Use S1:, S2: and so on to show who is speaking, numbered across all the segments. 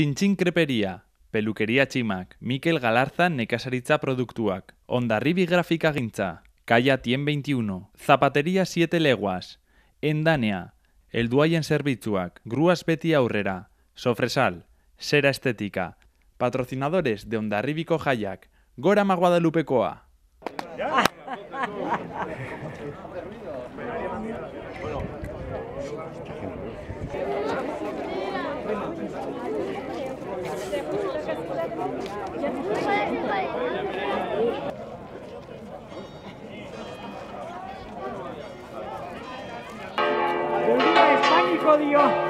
S1: Txintxin kreperia, pelukeria tximak, Mikel Galarza nekasaritza produktuak, ondarribi grafika gintza, Kaya 21, Zapateria 7 leguas, Endanea, Elduaien zerbitzuak, Gruas beti aurrera, Sofresal, Sera Estética, patrocinadores de Ondarribiko jaiak, Gora Maguadalupekoa.
S2: Dios.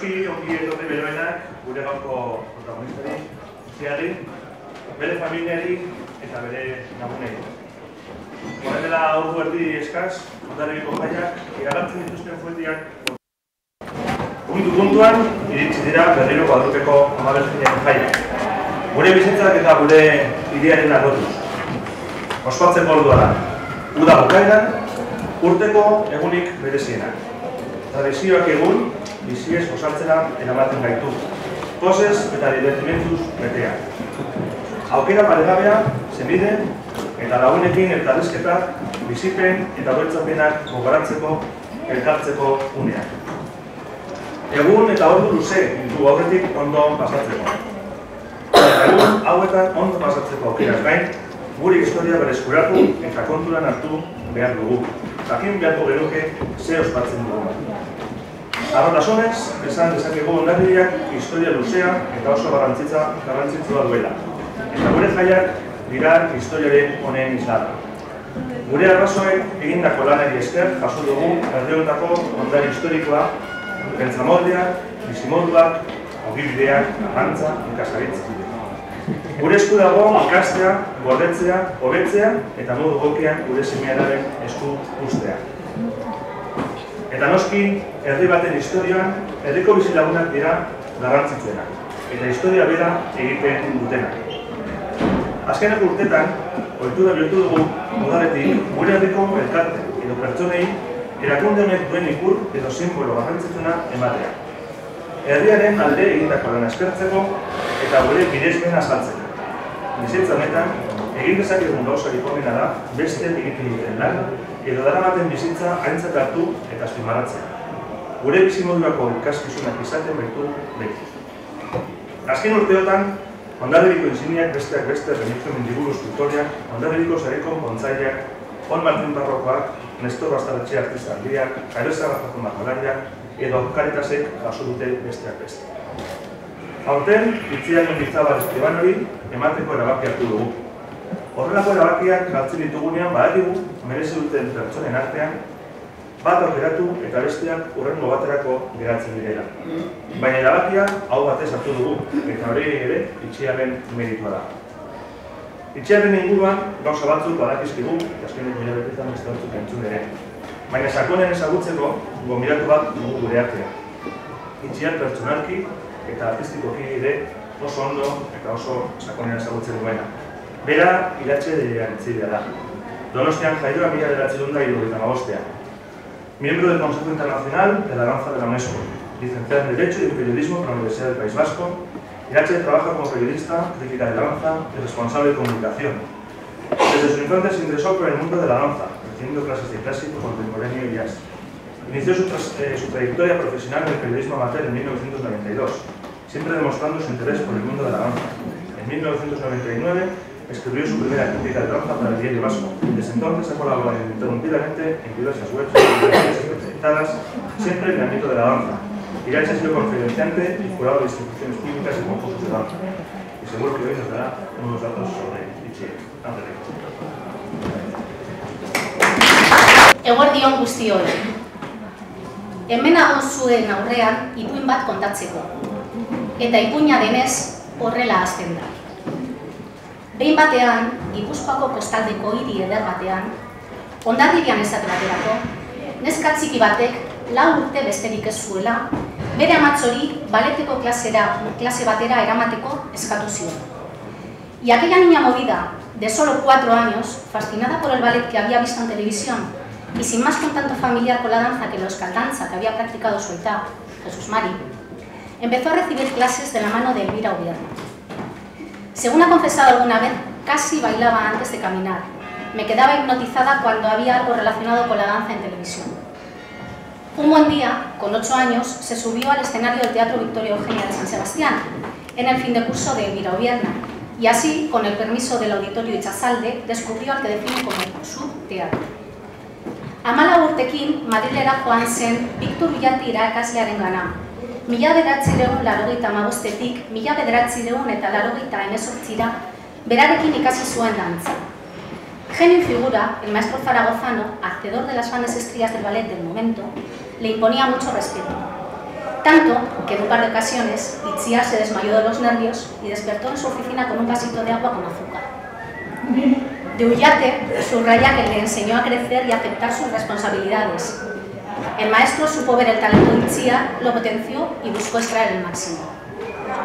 S3: Noski, ongi etorri beroenak, gure gaurko protagonistari, ziari, bere familiari eta bere lagunei. Horren dela ordu erdi eskaz, ondarribiko jaiak, iragartzen dituzten fuentiak. Puntu puntuan, iritsi dira berriro badrupeko amabezinen jaiak. Gure bizitzak eta gure idearen agotuz. Ospatzeko ordua da. Uda bukaeran, urteko egunik berezienak. Tradizioak egun, biziez osaltzera eramaten gaitu. Pozez eta divertimentuz betea. Aukera paregabea, zenbide, eta lagunekin elkarrezketak, bizipen eta bertzapenak gogoratzeko, elkartzeko uneak. Egun eta ordu luze ditu aurretik ondo pasatzeko. Eta egun hauetan ondo pasatzeko aukeraz gain, gure historia berezkuratu eta konturan hartu behar dugu. Jakin beharko geruke ze ospatzen dugu. Arrotasunez, esan dezakegu ondarriak historia luzea eta oso garrantzitza garrantzitsua duela. Eta gure jaiak dira historiaren honen izan. Gure arrazoek egindako lanari esker jaso dugu erdeondako ondari historikoa, pentsamoldeak, bizimolduak, ogibideak, arrantza, ikasaritza. Gure esku dago ikastea, gordetzea, hobetzea eta modu gokean gure semiararen esku ustea. Eta noski, herri baten historioan, herriko bizilagunak dira garrantzitsuenak. Eta historia bera egiten dutenak. Azkeneko urtetan, ohitura bihurtu dugu, modaretik, gure herriko elkarte edo pertsonei, erakunde honek duen ikur edo simbolo garrantzitsuna ematea. Herriaren alde egindako lan eskertzeko eta gure bidezmen azaltzeko. Bizitza honetan, egin dezakegun gauzari komena da, beste egiten duten lan, edo daramaten bizitza aintzat hartu eta azpimaratzea. Gure bizimoduako ikaskizunak izaten baitu beti. Azken urteotan, Ondarribiko insigniak besteak beste Remigio Mendiburu eskultoriak, Ondarribiko zareko kontzaileak, On Martin Barrokoak, Nestor Bastaretxe artista aldiak, Jaireza Rafako Margolariak edo Karitasek jaso dute besteak beste. Aurten, itziak mendizabal eskribanori emateko erabaki hartu dugu. Horrelako erabakiak galtzen ditugunean badakigu merezi duten pertsonen artean bat aukeratu eta besteak urrengo baterako geratzen direla. Baina erabakia hau batez hartu dugu eta hori ere itxiaren meritua da. Itxiaren inguruan gauza batzuk badakizkigu eta azkenik mila betetan ez batzuk entzun ere. Baina sakonen ezagutzeko gombiratu bat dugu gure artea. Itxiar pertsonalki eta artistikoki ere oso ondo eta oso sakonen ezagutzen duena. Bera, iratxe de da. Donostian jaioa mila deratzen da hirurogeita hamabostean. Miembro del Consejo Internacional de la Danza de la UNESCO, licenciado en Derecho y en Periodismo por la Universidad del País Vasco. Irache trabaja como periodista, crítica de danza y responsable de comunicación. Desde su infancia se interesó por el mundo de la danza, recibiendo clases de clásico, contemporáneo y jazz. Inició su, eh, su trayectoria profesional en el periodismo amateur en 1992, siempre demostrando su interés por el mundo de la danza. En 1999 escribió su primera crítica de danza para el diario Vasco. Desde entonces ha colaborado ininterrumpidamente en diversas webs especializadas, siempre en el ámbito de la danza. Irache ha sido confidenciante y jurado de instituciones públicas y concursos de danza. Y seguro que hoy nos dará unos datos sobre Itziar.
S4: Eguerdion guztioi. Hemen agon zuen aurrean ipuin bat kontatzeko. Eta ipuina denez horrela azten da. Behin batean, Gipuzkoako kostaldeko hiri eder batean, ondarribian ezate baterako, neska txiki batek lau urte besterik ez zuela, bere amatzori baleteko klasera, klase batera eramateko eskatu zion. Y aquella niña movida, de solo cuatro años, fascinada por el ballet que había visto en televisión y sin más contacto familiar con la danza que la euskaldanza que había practicado su etá, Jesús Mari, empezó a recibir clases de la mano de Elvira Ubierna. Según ha confesado alguna vez, casi bailaba antes de caminar. Me quedaba hipnotizada cuando había algo relacionado con la danza en televisión. Un buen día, con ocho años, se subió al escenario del Teatro Victoria Eugenia de San Sebastián, en el fin de curso de Elvira Ovierna, y así, con el permiso del Auditorio Itxasalde, descubrió al que define como su teatro. Amala urtekin, Madrilera joan zen, Victor Villati irakaslearen gana, mila bederatzireun larogeita magostetik, mila bederatzireun eta larogeita emezortzira, berarekin ikasi zuen dantza. Genio figura, el maestro zaragozano, hacedor de las fanes estrías del ballet del momento, le imponía mucho respeto. Tanto que en un par de ocasiones Itziar se desmayó de los nervios y despertó en su oficina con un vasito de agua con azúcar. De Ullate subraya que le enseñó a crecer y a aceptar sus responsabilidades. El maestro supo ver el talento de Itziar, lo potenció y buscó extraer el máximo.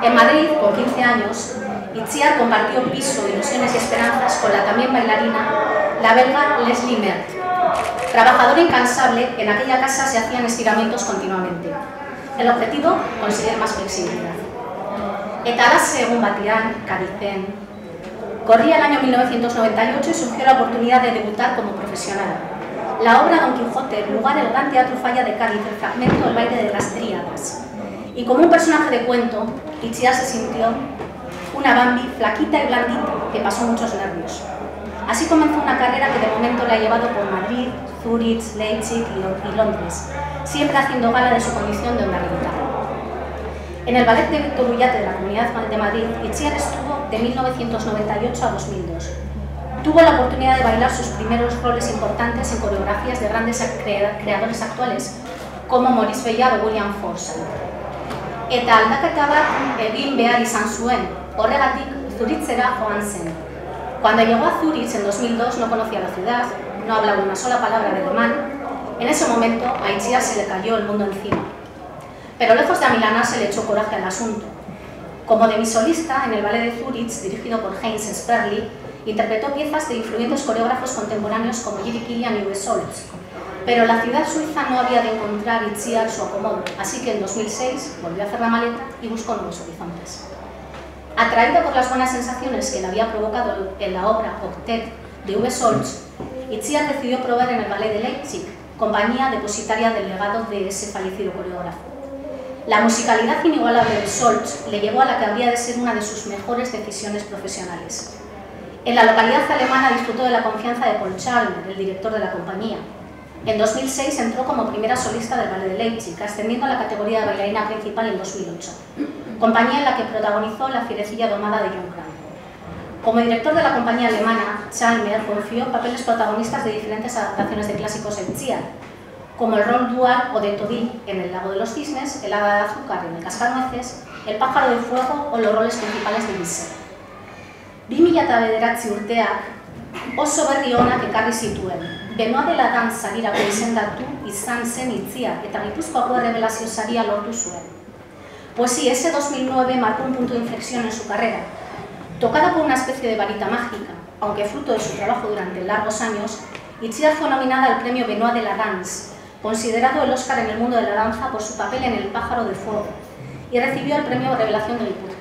S4: En Madrid, con 15 años, Itziar compartió piso, ilusiones y esperanzas con la también bailarina, la belga Leslie Mert. Trabajadora incansable, en aquella casa se hacían estiramientos continuamente. El objetivo, conseguir más flexibilidad. Etalase egun batean, Cadicen. Corría el año 1998 y surgió la oportunidad de debutar como profesional. La obra Don Quijote, lugar el Gran Teatro Falla de Cádiz, el fragmento El baile de las tríadas. Y como un personaje de cuento, Itziar se sintió una Bambi flaquita y blandita que pasó muchos nervios. Así comenzó una carrera que de momento le ha llevado por Madrid, Zurich, Leipzig y Londres, siempre haciendo gala de su condición de onda En el ballet de Víctor Ullate de la Comunidad de Madrid, Itziar estuvo de 1998 a 2002. Tuvo la oportunidad de bailar sus primeros roles importantes en coreografías de grandes creadores actuales, como Maurice Bellard o William Forsythe. Eta aldaketa bat egin behar izan zuen, horregatik Zuritzera joan zen. Cuando llegó a Zurich en 2002 no conocía la ciudad, no hablaba una sola palabra de alemán en ese momento a Itziar se le cayó el mundo encima. Pero lejos de se le echó coraje al asunto. Como demisolista en el ballet de Zurich, dirigido por Heinz Sperli, interpretó piezas de influyentes coreógrafos contemporáneos como Jiri Kilian y Solz. Pero la ciudad suiza no había de encontrar Itziar su acomodo, así que en 2006 volvió a hacer la maleta y buscó nuevos horizontes. Atraída por las buenas sensaciones que le había provocado en la obra Octet de Uwe Solz, Itziar decidió probar en el ballet de Leipzig, compañía depositaria del legado de ese fallecido coreógrafo. La musicalidad inigualable de Solz le llevó a la que habría de ser una de sus mejores decisiones profesionales. En la localidad alemana disfrutó de la confianza de Paul Chalmer, el director de la compañía. En 2006 entró como primera solista del Ballet de Leipzig, ascendiendo a la categoría de bailarina principal en 2008, compañía en la que protagonizó La fierecilla domada de John Crank. Como director de la compañía alemana, Chalmer confió papeles protagonistas de diferentes adaptaciones de clásicos en Chia, como el rol dual o de Todil en El lago de los cisnes, El hada de azúcar en El cascanueces, El pájaro de fuego o los roles principales de Visser. 2000 eta bederatzi urteak oso berri onak ekarri zituen. Benoa dela dan zarirako izendatu izan zen itzia eta Gipuzkoako revelazio saria lortu zuen. Pues sí, ese 2009 marcó un punto de inflexión en su carrera, Tocada por una especie de varita mágica, aunque fruto de su trabajo durante largos años, Itziar fue nominada al premio Benoit de la Danse, considerado el Oscar en el mundo de la danza por su papel en El pájaro de fuego, y recibió el premio Revelación de Gipuzkoa.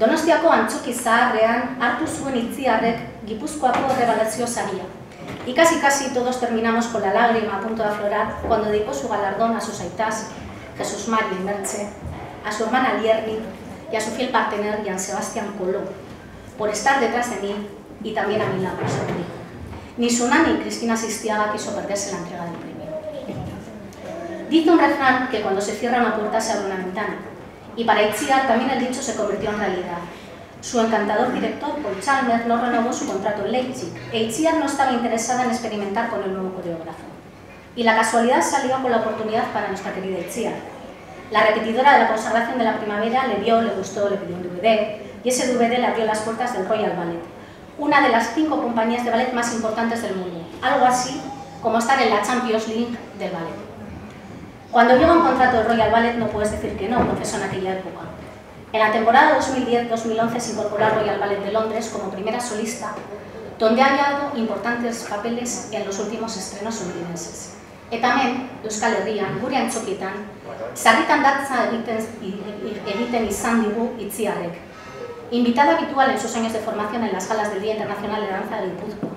S4: Donostiako antzoki zaharrean hartu zuen Itziarrek Gipuzkoako revelazio saria. Y casi casi todos terminamos con la lágrima a punto de aflorar cuando dedicó su galardón a sus aitas, Jesús Mario y Merche, a su hermana Lierni y a su fiel partener Jan Sebastián Coló, por estar detrás de mí y también a mi lado, Ni Suna ni Cristina Sistiaga quiso perderse la entrega del premio. Dice un refrán que cuando se cierra una puerta se abre una ventana, y para Itziar también el dicho se convirtió en realidad. Su encantador director, Paul Chalmers, no renovó su contrato en Leipzig, e Itziar no estaba interesada en experimentar con el nuevo coreógrafo. Y la casualidad salió con la oportunidad para nuestra querida Itziar, la repetidora de la consagración de la primavera le vio, le gustó, le pidió un DVD y ese DVD le abrió las puertas del Royal Ballet, una de las cinco compañías de ballet más importantes del mundo, algo así como estar en la Champions League del ballet. Cuando llega un contrato del Royal Ballet no puedes decir que no, confesó en aquella época. En la temporada 2010-2011 se incorporó al Royal Ballet de Londres como primera solista, donde ha hallado importantes papeles en los últimos estrenos londinenses. Eta hemen, Euskal Herrian, gure antzokietan, sarritan datza egiten, egiten izan digu itziarrek. Invitada habitual en sus años de formación en las galas del Día Internacional de Danza de Guipúzcoa,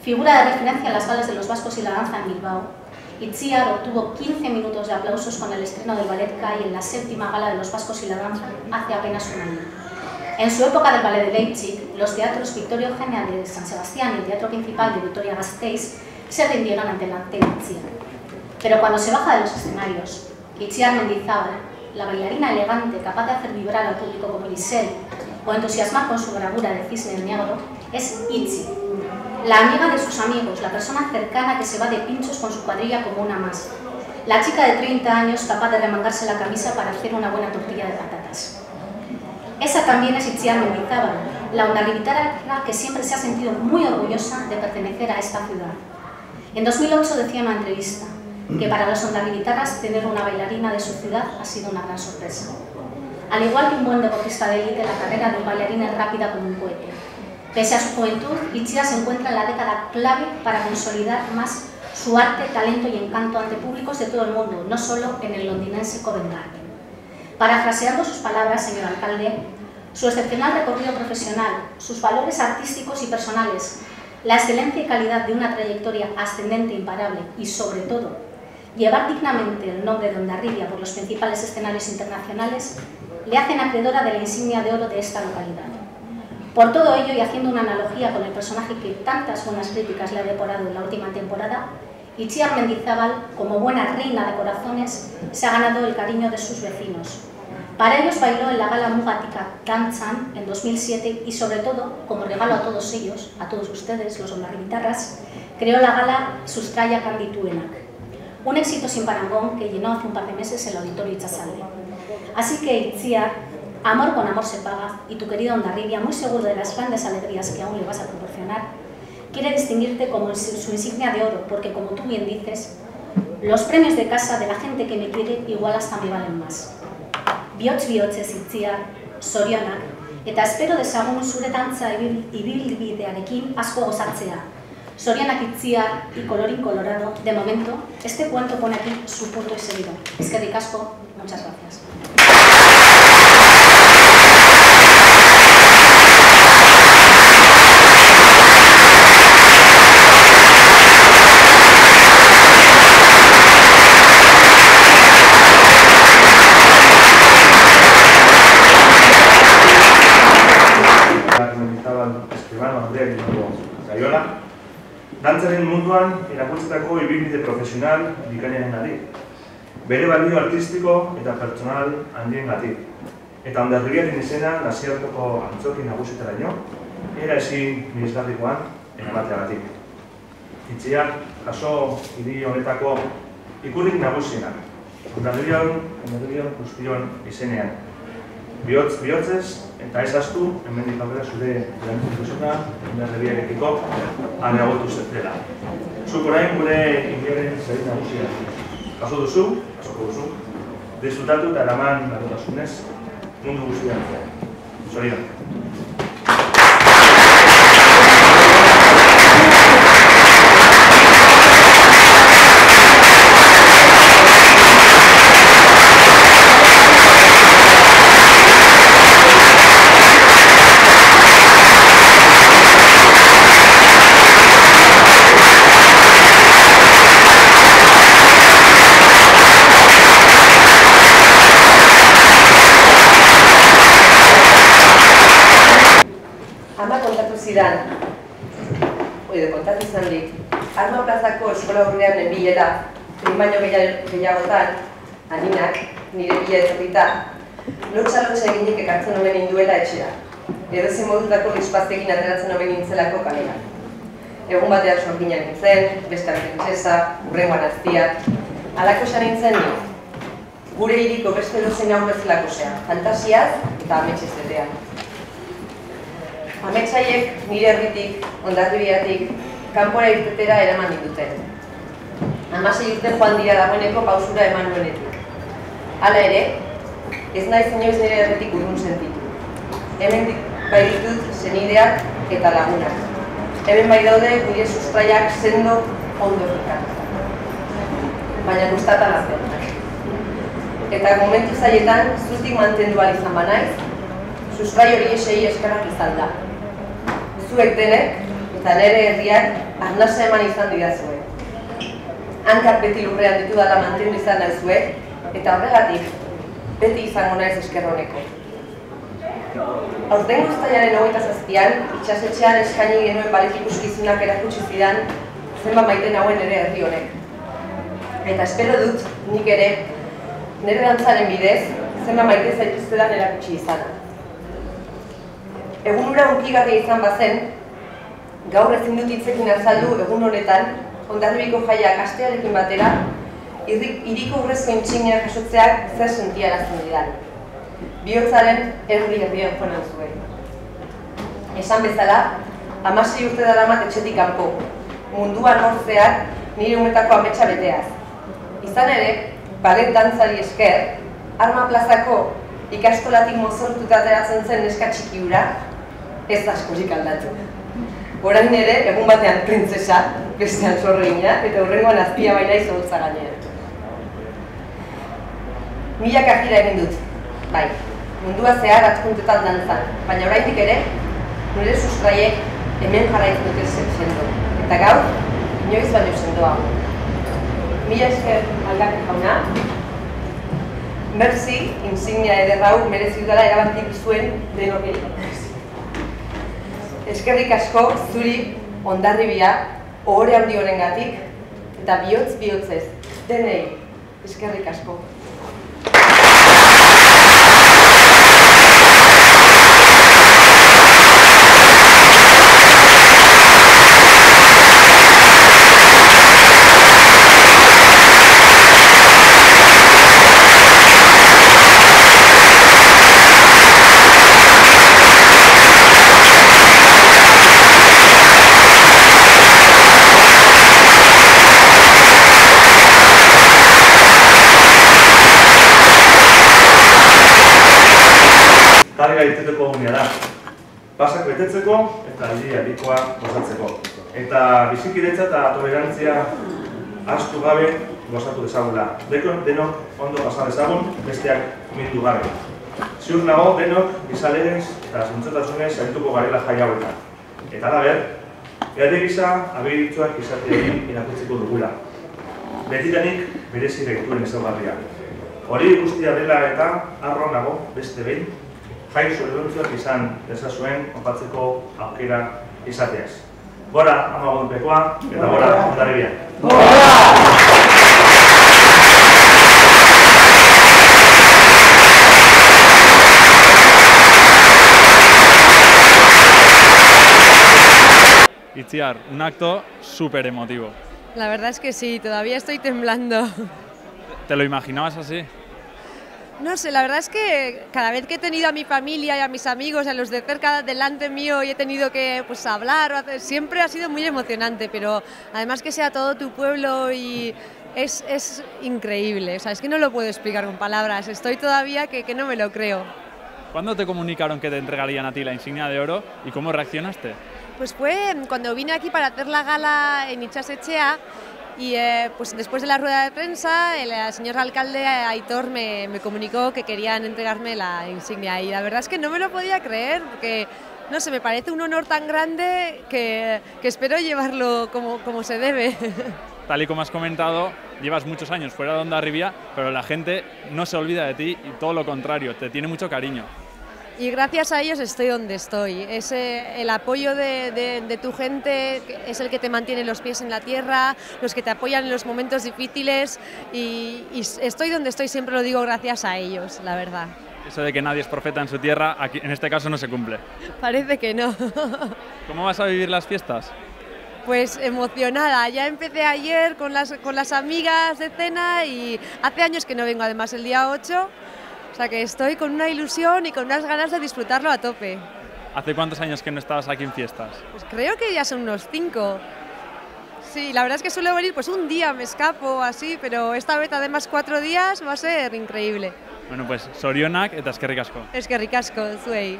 S4: figura de referencia en las galas de los Vascos y la Danza en Bilbao, Itziar obtuvo 15 minutos de aplausos con el estreno del Ballet CAI en la séptima gala de los Vascos y la Danza hace apenas un año. En su época del Ballet de Leipzig, los teatros Victorio Eugenia de San Sebastián y el Teatro Principal de Victoria Gasteiz se rindieron ante la Itziar. Pero cuando se baja de los escenarios, Itziar Mendizábal, la bailarina elegante capaz de hacer vibrar al público como Lisel o entusiasmar con su bravura de cisne negro, es Itzi, la amiga de sus amigos, la persona cercana que se va de pinchos con su cuadrilla como una más. la chica de 30 años capaz de remangarse la camisa para hacer una buena tortilla de patatas. Esa también es Itziar Mendizábal, la ondarribitara que siempre se ha sentido muy orgullosa de pertenecer a esta ciudad. En 2008 decía en una entrevista que para los ondarribitarras tener una bailarina de su ciudad ha sido una gran sorpresa. Al igual que un buen deportista de élite, la carrera de un bailarín es rápida como un cohete. Pese a su juventud, Itziar se encuentra en la década clave para consolidar más su arte, talento y encanto ante públicos de todo el mundo, no solo en el londinense Covent Garden. Parafraseando sus palabras, señor alcalde, su excepcional recorrido profesional, sus valores artísticos y personales, la excelencia y calidad de una trayectoria ascendente e imparable y, sobre todo, llevar dignamente el nombre de Ondarribia por los principales escenarios internacionales, le hacen acreedora de la insignia de oro de esta localidad. Por todo ello, y haciendo una analogía con el personaje que tantas buenas críticas le ha deporado en la última temporada, Itziar Mendizábal, como buena reina de corazones, se ha ganado el cariño de sus vecinos. Para ellos bailó en la gala Mugatica Danchan en 2007 y sobre todo, como regalo a todos ellos, a todos ustedes, los guitarras, creó la gala Sustraya Candituenak, un éxito sin parangón que llenó hace un par de meses el auditorio Itzazalde. Así que Itziar, amor con amor se paga y tu querida Ondarribia, muy seguro de las grandes alegrías que aún le vas a proporcionar, quiere distinguirte como su insignia de oro, porque como tú bien dices, los premios de casa de la gente que me quiere igual hasta me valen más. Bihotz bihotzez itzia, sorionak, eta espero desagun zure dantza ibilbidearekin asko gozatzea. Sorionak itzia y colorín colorado, de momento, este cuento pone aquí su punto y seguido. Es que de casco, muchas gracias.
S3: Dantzaren munduan erakutzetako ibilbide profesional bikainaren gati. Bere balio artistiko eta pertsonal handien gati. Eta ondarribiaren izena naziartoko antzoki nagusitara ino, era ezin mirizgarrikoan eramateagatik. Itziak, jaso hiri honetako ikurrik nagusienak. Ondarribian guztion izenean. Bihotz, bihotzez, eta ez astu, hemendik aurrera zure erantzukizuna, ondarribiarekiko, aneagotu zetela. Zuk orain gure inbiaren zari nagusia. Kaso duzu, kasoko duzu, disfrutatu eta eraman nagotasunez mundu guztian. Zorion.
S5: Zidan, edo kontatu izan dik, Arma plazako eskola egin baino gehiago- gehiagotan, aninak, nire bila ezapita, lotxa-lotxa eginik ekartzen omen induela etxera. Edo zen modutako dispaztegin ateratzen omen nintzelako kalera. Egun batean sorgina nintzen, bestean printzesa, urrengoan aztiak, alako esan nintzen ni. Gure hiriko beste dozen hau bezalako zea, fantasiaz eta ametxez betean. Ametsaiek nire herritik, ondarribiatik, kanpora irtetera eraman dituten. Hamasei urte joan dira dagoeneko pausura eman nuenetik. Hala ere, ez naiz inoiz nire herritik urrun sentitu. Hemen bai ditut zenideak eta lagunak. Hemen bai daude nire sustraiak sendo ondo fikan. Baina gustata laztenak. Eta momentu zaietan, zutik mantendu izan banaiz, sustrai hori esei eskerrak izan da. Zuek denek, eta nire herriak, arnasa eman izan didazue. Hankak beti lurrean ditudala mantendu izan naizue, eta horregatik, beti izango naiz esker honeko. Aurtengo uztailaren hogeita zazpian, itxasetxean eskaini genuen balet ikuskizunak erakutsi zidan, zenbat maite nauen ere herri honek. Eta espero dut, nik ere, nire dantzaren bidez, zenbat maite zaituztedan erakutsi izana. Egun ura unkigarria izan bazen, gaur ezin dut hitzekin azaldu egun honetan, ondarribiko jaiak astearekin batera, iriko urrezko intsignia jasotzeak zer sentia erazten didan. Bihotzaren erdi erdian joan zuen. Esan bezala, amasei urte dara mat etxetik kanpo, munduan hortzeak nire umetako ametsa beteaz. Izan ere, balet dantzari esker, arma plazako ikastolatik mozortuta ateratzen zen neska txiki ura, ez da askorik aldatu. Orain ere, egun batean printzesa, bestean zorreina, eta hurrengoan azpia baina izoltza gainean. Mila kajira egin dut, bai, mundua zehar atzkuntetan dantzan, baina oraindik ere, nire sustraiek hemen jarraitzen dute sendo. Eta gaur, inoiz baino sendoa. Mila esker algate jauna, Merci, insignia ederrau merezi dudala erabatik zuen denokei. Eskerrik asko zuri ondarribia ohore handi honengatik eta bihotz bihotzez denei eskerrik asko.
S3: Pasak betetzeko eta aldi adikoa gozatzeko. Eta bizikidetza eta tolerantzia astu gabe gozatu dezagula. Dekon denok ondo pasa dezagun, besteak mindu gabe. Ziur nago denok gizalegez eta zintzotasunez zaituko garela jai hauetan. Eta alaber, Erde gisa, aberitzuak izateari irakutziko dugula. Betitanik berezi gaituen ezaugarria. Hori guztia dela eta arro nago beste behin jai zoriontzuak izan dezazuen opatzeko aukera izateaz. Gora amagunpekoa eta gora ondarribia.
S6: Itziar, un acto súper emotivo.
S7: La verdad es que sí, todavía estoy temblando.
S6: ¿Te lo imaginabas así?
S7: No sé, la verdad es que cada vez que he tenido a mi familia y a mis amigos, a los de cerca delante mío y he tenido que pues, hablar, o hacer, siempre ha sido muy emocionante, pero además que sea todo tu pueblo y es, es increíble, o sea, es que no lo puedo explicar con palabras, estoy todavía que, que no me lo creo.
S6: ¿Cuándo te comunicaron que te entregarían a ti la insignia de oro y cómo reaccionaste?
S7: Pues fue cuando vine aquí para hacer la gala en Itxasechea y eh, pues después de la rueda de prensa el, señor alcalde Aitor me, me, comunicó que querían entregarme la insignia y la verdad es que no me lo podía creer porque no sé, me parece un honor tan grande que, que espero llevarlo como, como se debe.
S6: Tal y como has comentado, llevas muchos años fuera de Ondarribia, pero la gente no se olvida de ti y todo lo contrario, te tiene mucho cariño.
S7: Y gracias a ellos estoy donde estoy. Es, eh, el apoyo de, de, de, tu gente es el que te mantiene los pies en la tierra, los que te apoyan en los momentos difíciles y, y estoy donde estoy, siempre lo digo gracias a ellos, la verdad.
S6: Eso de que nadie es profeta en su tierra, aquí, en este caso no se cumple.
S7: Parece que no.
S6: ¿Cómo vas a vivir las fiestas?
S7: Pues emocionada, ya empecé ayer con las, con las amigas de cena y hace años que no vengo, además el día 8 o sea que estoy con una ilusión y con unas ganas de disfrutarlo a tope.
S6: ¿Hace cuántos años que no estabas aquí en fiestas?
S7: Pues creo que ya son unos cinco. Sí, la verdad es que suelo venir pues un día, me escapo así, pero esta vez además cuatro días va a ser increíble.
S6: Bueno, pues sorionak eta eskerrik asko.
S7: Eskerrik asko, zuei.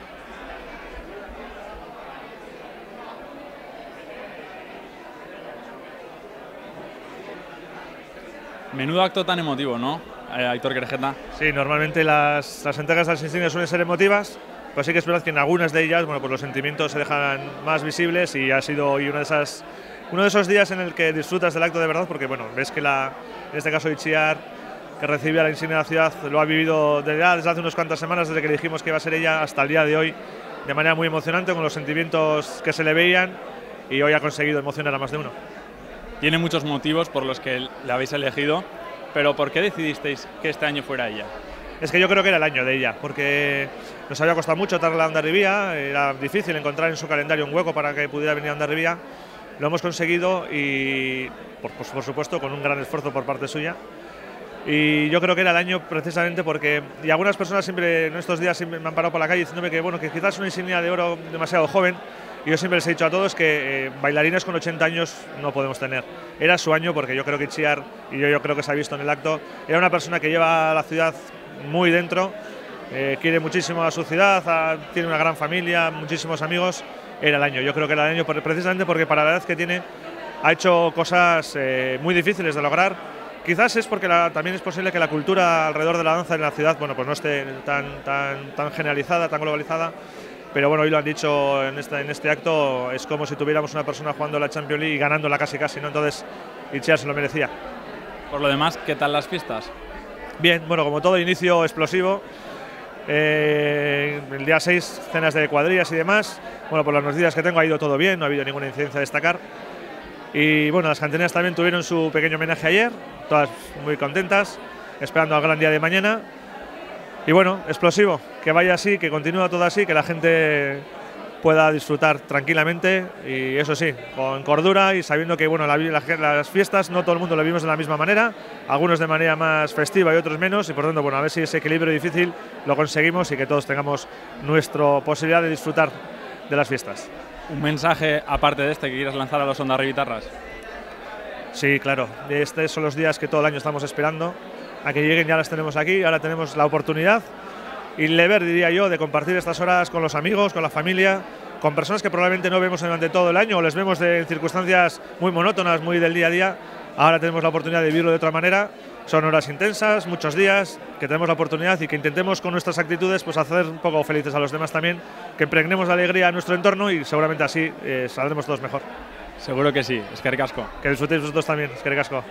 S6: Menudo acto tan emotivo, ¿no? Eh, Aitor Querejeta.
S3: Sí, normalmente las, las entregas de las insignias suelen ser emotivas, pues sí que es verdad que en algunas de ellas, bueno, pues los sentimientos se dejan más visibles y ha sido hoy una de esas, uno de esos días en el que disfrutas del acto de verdad, porque bueno, ves que la, en este caso Itziar, que recibe la insignia de la ciudad, lo ha vivido desde, desde hace unas cuantas semanas, desde que le dijimos que iba a ser ella hasta el día de hoy, de manera muy emocionante, con los sentimientos que se le veían y hoy ha conseguido emocionar a más de uno.
S6: Tiene muchos motivos por los que le habéis elegido, pero ¿por qué decidisteis que este año fuera ella?
S3: Es que yo creo que era el año de ella, porque nos había costado mucho traerla a Ondarribía, era difícil encontrar en su calendario un hueco para que pudiera venir a Ondarribía. Lo hemos conseguido y, por, pues, por supuesto, con un gran esfuerzo por parte suya.
S8: y yo creo que era el año precisamente porque, y algunas personas siempre en estos días me han parado por la calle diciéndome que, bueno, que quizás una insignia de oro demasiado joven, yo siempre les he dicho a todos que eh, bailarines con 80 años no podemos tener. Era su año porque yo creo que Chiar, y yo, creo que se ha visto en el acto, era una persona que lleva la ciudad muy dentro, eh, quiere muchísimo a su ciudad, a- tiene una gran familia, muchísimos amigos, era el año. Yo creo que era el año precisamente porque para la edad que tiene ha hecho cosas eh, muy difíciles de lograr. Quizás es porque la- también es posible que la cultura alrededor de la danza en la ciudad, bueno, pues no esté tan, tan, tan generalizada, tan globalizada, pero bueno, hoy lo han dicho en este, en este acto, es como si tuviéramos una persona jugando la Champions League y ganándola casi casi, ¿no? Entonces, Itziar se lo merecía.
S6: Por lo demás, ¿qué tal las fiestas?
S8: Bien, bueno, como todo inicio explosivo. eh, el día 6, cenas de cuadrillas y demás. Bueno, por las noticias que tengo ha ido todo bien, no ha habido ninguna incidencia a destacar. Y bueno, las cantineras también tuvieron su pequeño homenaje ayer, todas muy contentas, esperando al gran día de mañana. Y bueno, explosivo, que vaya así, que continúe todo así, que la gente pueda disfrutar tranquilamente y eso sí, con cordura y sabiendo que bueno, la la las fiestas no todo el mundo lo vimos de la misma manera, algunos de manera más festiva y otros menos y por tanto, bueno, a ver si ese equilibrio difícil lo conseguimos y que todos tengamos nuestra posibilidad de disfrutar de las fiestas.
S6: ¿Un mensaje aparte de este que quieras lanzar a los Ondarri Guitarras?
S8: Sí, claro. Estos son los días que todo el año estamos esperando. A que lleguen ya las tenemos aquí. Ahora tenemos la oportunidad y el deber, diría yo, de compartir estas horas con los amigos, con la familia, con personas que probablemente no vemos durante todo el año o les vemos en circunstancias muy monótonas, muy del día a día. Ahora tenemos la oportunidad de vivirlo de otra manera. Son horas intensas, muchos días, que tenemos la oportunidad y que intentemos con nuestras actitudes pues hacer un poco felices a los demás también, que impregnemos de alegría a nuestro entorno y seguramente así eh, saldremos todos mejor.
S6: Seguro que sí. Es que ricasco.
S8: Que disfrutéis vosotros también. Es que ricasco.